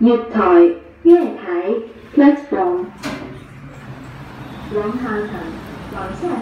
Nhật 台、粵體、platform。兩下層，來下。